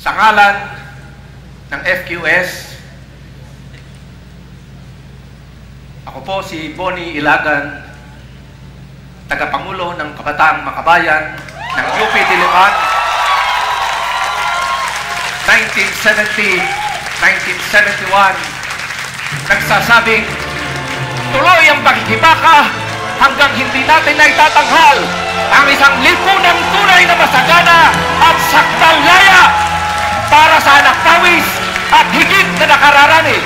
Sa ngalan ng FQS, ako po si Bonnie Ilagan, tagapangulo ng Kabataang Makabayan ng UP Diliman, 1970, 1971, nagsasabing, tuloy ang pagkikibaka hanggang hindi natin na itatanghal ang isang lipunang tunay na masagana at sa Ada karara nih.